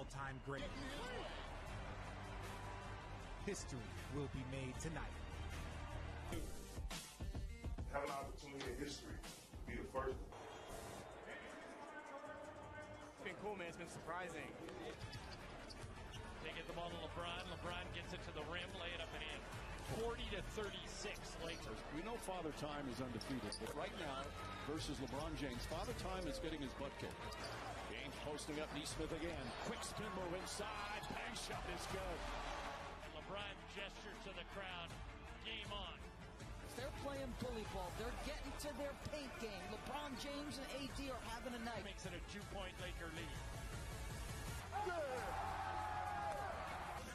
all-time great. History will be made tonight. Have an opportunity in history to be the first. It's been cool, man. It's been surprising. They get the ball to LeBron. LeBron gets it to the rim, lay it up and in. 40 to 36 Lakers. We know Father Time is undefeated, but right now, versus LeBron James, Father Time is getting his butt kicked. James posting up Nesmith again. Quick spin move inside. Bang shot is good. And LeBron gestures to the crowd. Game on. They're playing bully ball. They're getting to their paint game. LeBron James and AD are having a night. Makes it a two-point Laker lead.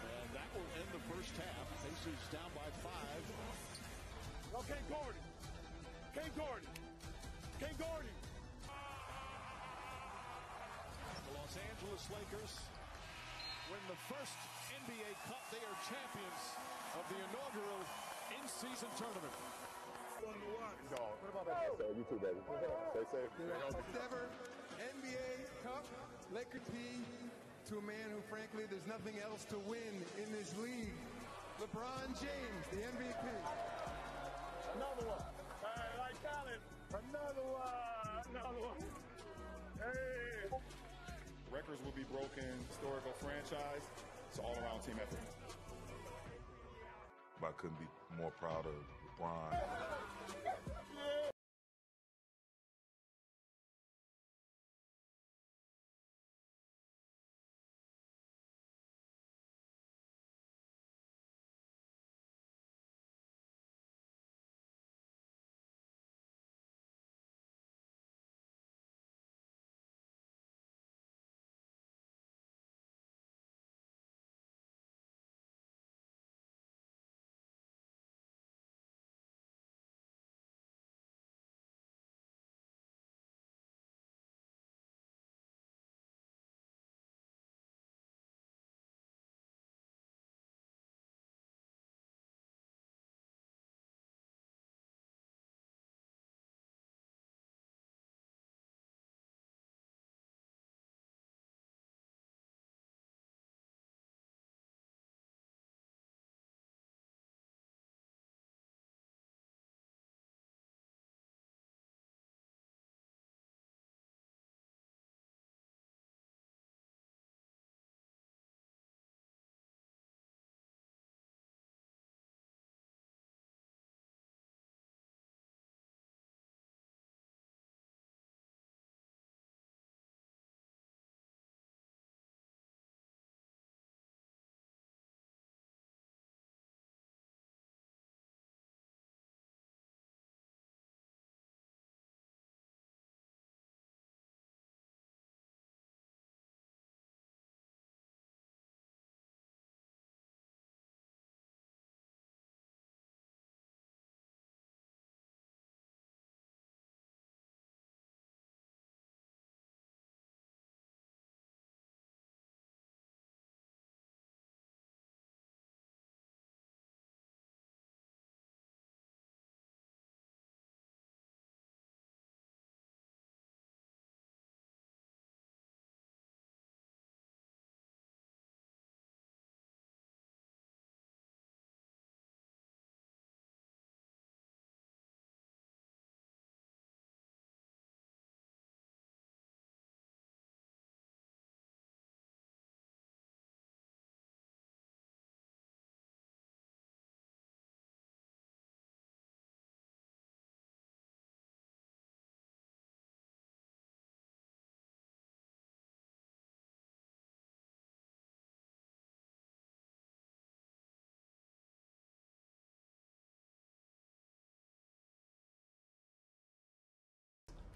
And that will end the first half. Pacers down by five. Okay, Gordon. Ken Gordon. Ken Gordon. Angeles Lakers win the first NBA Cup. They are champions of the inaugural in-season tournament. What about that? So you too, baby. Stay safe. ever NBA Cup Laker T to a man who, frankly, there's nothing else to win in this league. LeBron James, the MVP. Another one. Hey, like Colin. Another one. Another one. Hey. Records will be broken. Historical franchise. It's all around team effort. I couldn't be more proud of LeBron.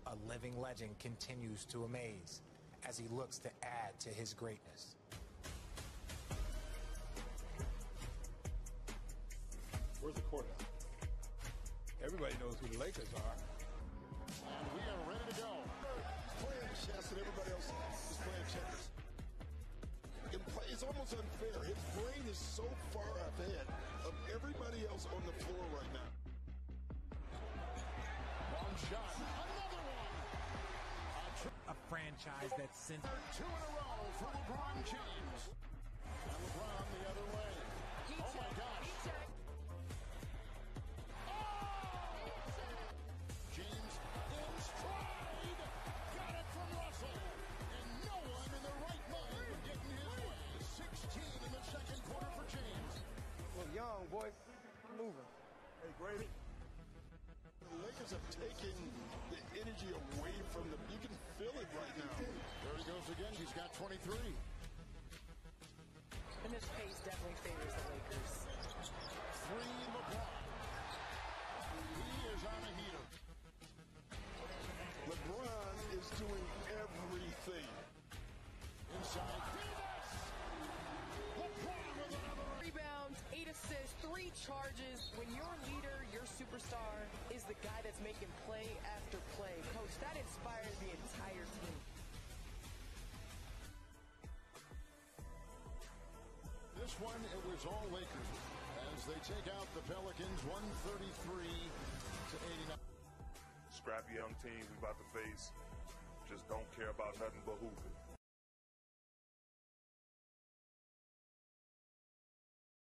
A living legend continues to amaze as he looks to add to his greatness. Where's the court at? Everybody knows who the Lakers are. And we are ready to go. He's playing chess and everybody else is playing checkers. It's almost unfair. His brain is so far ahead of everybody else on the floor right now. Long shot. Another one. a franchise that's sent. Two in a row for LeBron James. And LeBron the other way. Oh my gosh. Oh! James in stride. Got it from Russell. And no one in their right mind would get in his way. 16 in the second quarter for James. Well, young boy, moving. Hey, Grady. The Lakers have taken the energy away from them. You can feel it right now. There he goes again. He's got 23. Superstar, is the guy that's making play after play, coach, that inspires the entire team. This one, it was all Lakers as they take out the Pelicans 133 to 89. Scrappy young team we about to face just don't care about nothing but hooping.